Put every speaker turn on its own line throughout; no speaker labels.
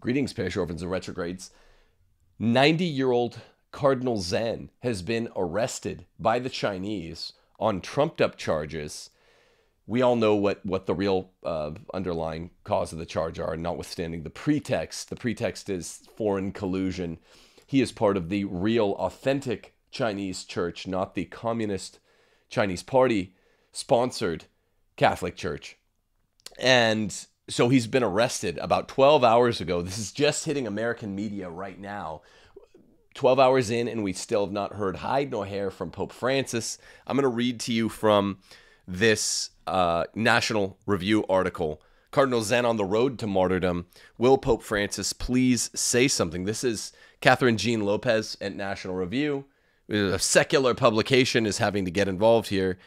Greetings, parish orphans and retrogrades. 90 year old Cardinal Zen has been arrested by the Chinese on trumped up charges. We all know what, what the real uh, underlying cause of the charge are, notwithstanding the pretext. The pretext is foreign collusion. He is part of the real, authentic Chinese church, not the communist Chinese party sponsored Catholic Church. And so he's been arrested about 12 hours ago. This is just hitting American media right now. 12 hours in, and we still have not heard hide nor hair from Pope Francis. I'm going to read to you from this uh, National Review article. Cardinal Zen on the road to martyrdom. Will Pope Francis please say something? This is Kathryn Jean Lopez at National Review. A secular publication is having to get involved here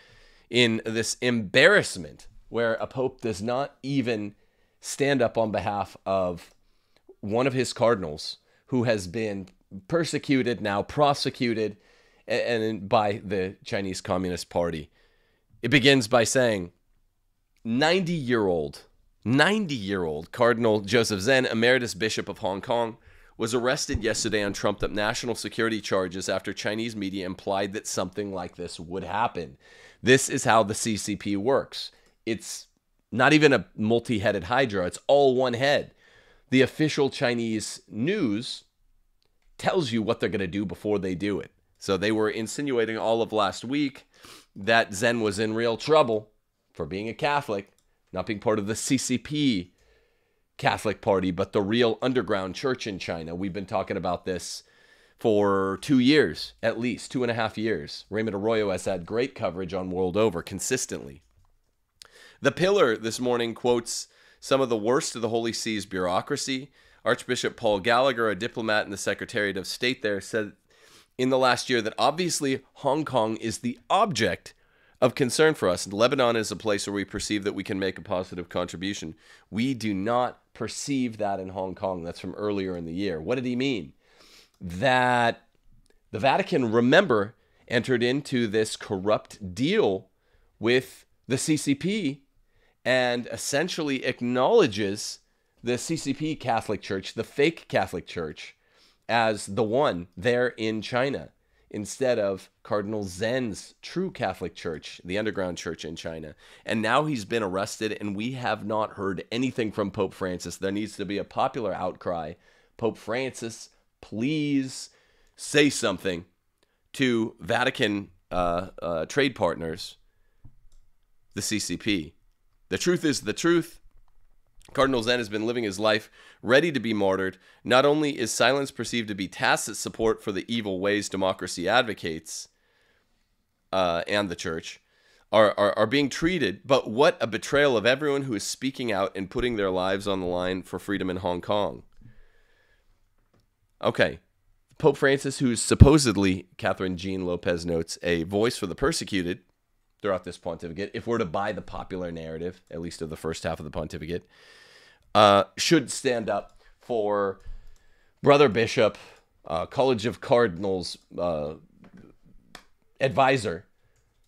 in this embarrassment where a pope does not even stand up on behalf of one of his cardinals who has been persecuted, now prosecuted, and by the Chinese Communist Party. It begins by saying 90 year old, 90 year old Cardinal Joseph Zen, Emeritus Bishop of Hong Kong, was arrested yesterday on trumped up national security charges after Chinese media implied that something like this would happen. This is how the CCP works. It's not even a multi headed Hydra, it's all one head. The official Chinese news tells you what they're going to do before they do it. So they were insinuating all of last week that Zen was in real trouble for being a Catholic, not being part of the CCP Catholic Party, but the real underground church in China. We've been talking about this for two years, at least two and a half years. Raymond Arroyo has had great coverage on World Over consistently. The Pillar this morning quotes some of the worst of the Holy See's bureaucracy. Archbishop Paul Gallagher, a diplomat in the Secretariat of State there, said in the last year that obviously Hong Kong is the object of concern for us. Lebanon is a place where we perceive that we can make a positive contribution. We do not perceive that in Hong Kong. That's from earlier in the year. What did he mean? That the Vatican, remember, entered into this corrupt deal with the CCP and essentially acknowledges the CCP Catholic Church, the fake Catholic Church, as the one there in China instead of Cardinal Zen's true Catholic Church, the underground church in China. And now he's been arrested, and we have not heard anything from Pope Francis. There needs to be a popular outcry. Pope Francis, please say something to Vatican uh, uh, trade partners, the CCP. The truth is the truth. Cardinal Zen has been living his life ready to be martyred. Not only is silence perceived to be tacit support for the evil ways democracy advocates uh, and the church are, are, are being treated, but what a betrayal of everyone who is speaking out and putting their lives on the line for freedom in Hong Kong. Okay. Pope Francis, who's supposedly, Kathryn Jean Lopez notes, a voice for the persecuted, throughout this pontificate, if we're to buy the popular narrative, at least of the first half of the pontificate, uh, should stand up for Brother Bishop, uh, College of Cardinals uh, advisor,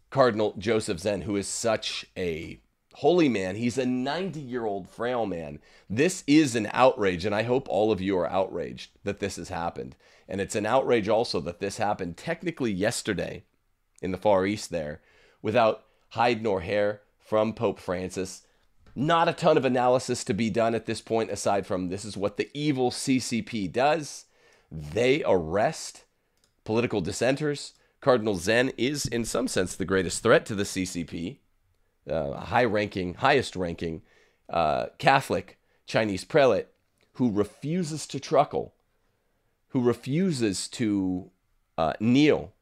Cardinal Joseph Zen, who is such a holy man. He's a 90 year old frail man. This is an outrage, and I hope all of you are outraged that this has happened. And it's an outrage also that this happened technically yesterday in the Far East there without hide nor hair from Pope Francis. Not a ton of analysis to be done at this point, aside from this is what the evil CCP does. They arrest political dissenters. Cardinal Zen is, in some sense, the greatest threat to the CCP, uh, high ranking, highest ranking uh, Catholic Chinese prelate who refuses to truckle, who refuses to uh, kneel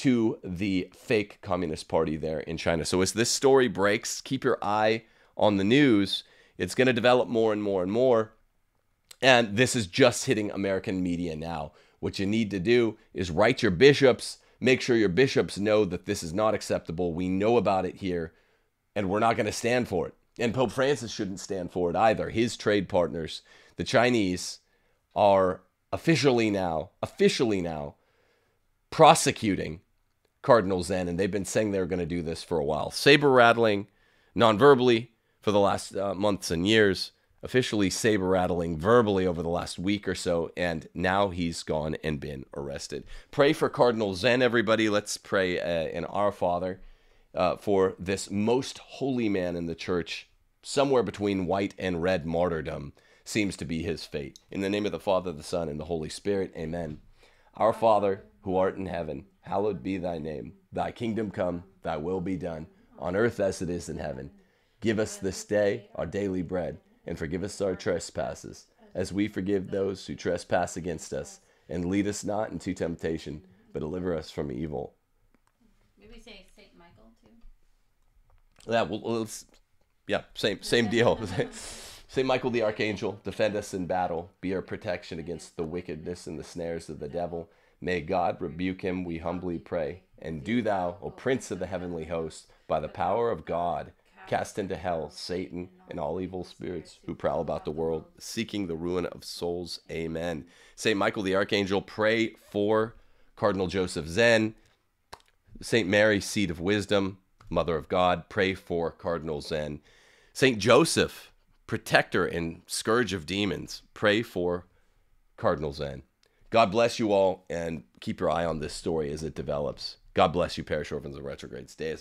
to the fake Communist Party there in China. So as this story breaks, keep your eye on the news. It's going to develop more and more and more. And this is just hitting American media now. What you need to do is write your bishops, make sure your bishops know that this is not acceptable. We know about it here, and we're not going to stand for it. And Pope Francis shouldn't stand for it either. His trade partners, the Chinese, are officially now, officially now, prosecuting Cardinal Zen, and they've been saying they're going to do this for a while. Saber rattling, non verbally, for the last uh, months and years. officially saber rattling verbally over the last week or so, and now he's gone and been arrested. Pray for Cardinal Zen, everybody. Let's pray uh, in our Father uh, for this most holy man in the church, somewhere between white and red martyrdom, seems to be his fate. In the name of the Father, the Son, and the Holy Spirit, amen. Our Father, who art in heaven, hallowed be thy name. Thy kingdom come, thy will be done, on earth as it is in heaven. Give us this day our daily bread, and forgive us our trespasses, as we forgive those who trespass against us. And lead us not into temptation, but deliver us from evil.
Maybe say Saint Michael too.
Yeah, well, let's, yeah, same same deal. Saint Michael the Archangel, defend us in battle, be our protection against the wickedness and the snares of the devil. May God rebuke him, we humbly pray. And do thou, O Prince of the heavenly host, by the power of God, cast into hell Satan and all evil spirits who prowl about the world, seeking the ruin of souls. Amen. Saint Michael the Archangel, pray for Cardinal Joseph Zen. Saint Mary, seat of wisdom, Mother of God, pray for Cardinal Zen. Saint Joseph, protector and scourge of demons, pray for Cardinal Zen. God bless you all and keep your eye on this story as it develops. God bless you, parish orphans and retrograde. Stay as